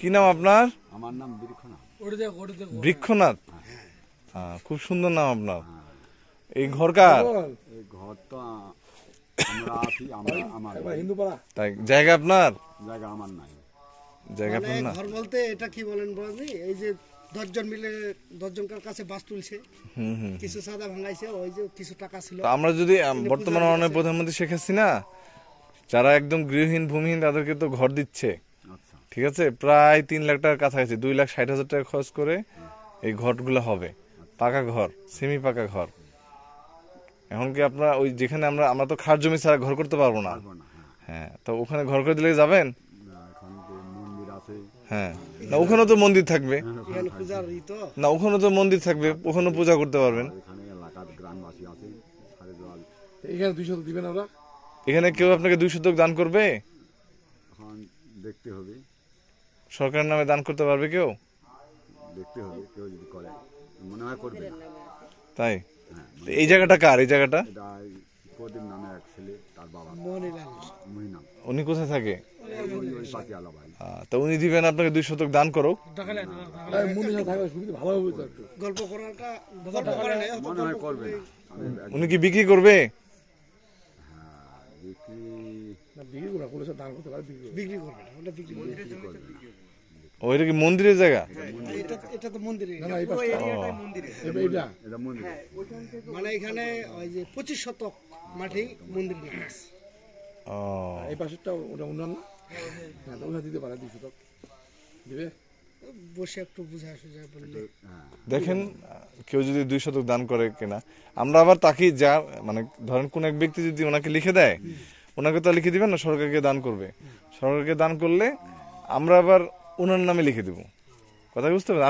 কি নাম আপনার? আমার নাম বৃক্ষনাথ। হ্যাঁ। খুব সুন্দর নাম আপনার। এই ঘর? কার এই ঘর তো আমরা আছি আমরা আমার তাই জায়গা আপনার? জায়গা আমার নাই। জায়গা মানে আপনার না? ঘর বলতে এটা কি বলেন বলি এই যে দশজন মিলে দশজনকার কাছে বাস তুলছে হুম হুম কিছু সাদা ভাঙাইছে ওই যে কিছু টাকা ছিল। আমরা যদি বর্তমানে মাননীয় প্রধানমন্ত্রী শেখ হাসিনা যারা একদম গৃহহীন ভূমিহীন তাদেরকে তো ঘর দিচ্ছে। ঠিক আছে? প্রায় তিন লাখ টাকার কাছাকাছি দুই লাখ ষাট হাজার টাকা খরচ করে এই ঘরগুলো হবে। পাকা ঘর সেমি পাকা ঘর। এখন কি আপনারা ওই যেখানে আমরা আমরা তো খাট জমি ছাড়া ঘর করতে পারব না? হ্যাঁ। হ্যাঁ তো ওখানে ঘর করে দিলে যাবেন? না, এখন যে মন্দির আছে। হ্যাঁ। না ওখানেও তো মন্দির থাকবে। এখানে পূজার ই তো। না ওখানে তো মন্দির থাকবে ওখানে পূজা করতে পারবেন। এখানে এলাকার গ্রামবাসী আছে সারে জল এখানে দুইশো দিবেন ওরা? এখানে কেউ আপনাকে দুই শতক দান করবে? দেখতে হবে। সরকারের নামে দান করতে পারবে কেউ? দেখতে হবে কেউ যদি করে। মনে হয় করবে। না তাই? হ্যাঁ এই জায়গাটা কার? এই জায়গাটা? এটা প্রদীপ নামে এক ছেলে তার বাবা। মহিনাম উনি কোথায় থাকে? তা উনি দিবেন আপনাকে দুই শতক দান করো। মন্দির সাথে থাকলে সুবিধা ভালো হবে তো একটু গল্প করাটা গল্প করে না মনে হয় করবে না আমি এক- উনি কি বিক্রি করবে বিক্রি না করে পুলিশে দান করতে পারে বিক্রি করবে না ওটা বিক্রি করবে। বিক্রি করবে না। ও এটা কি মন্দিরের জায়গা? এটা এটা তো মন্দিরে না এই এই- এইটা এটা মন্দির। মানে এখানে ওই যে পঁচিশ শতক মাটি মন্দির ও। এই পাশেরটা ওটা উন্নয়ন না? হ্যাঁ তো ওটা দিতে পারে তো দিবে? বসে একটু বুঝা সুঝা বললে। হ্যাঁ। দেখেন কেউ যদি দুই শতক দান করে কিনা আমরা আবার তাকে যা মানে ধরেন কোন এক ব্যক্তি যদি ওনাকে লিখে দেয় ওনাকে তো লিখে দিবেন না, সরকারকে দান করবে। সরকারকে দান করলে আমরা আবার ওনার নামে লিখে দেবো। কথা বুঝতে পারেন